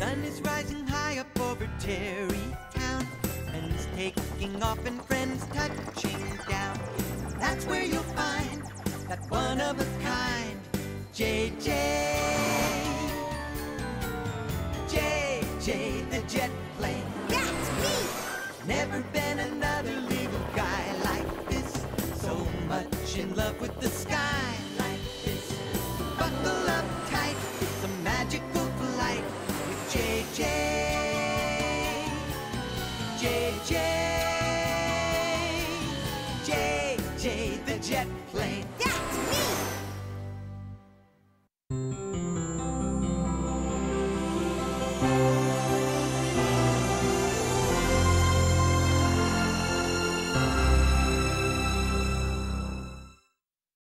sun is rising high up over Tarrytown. And is taking off and friends touching down. That's where you'll find that one of a kind Jay Jay. JJ the jet plane. That's me! Never been another little guy like this. So much in love with the sky. J, J, J, J, the jet plane. That's me!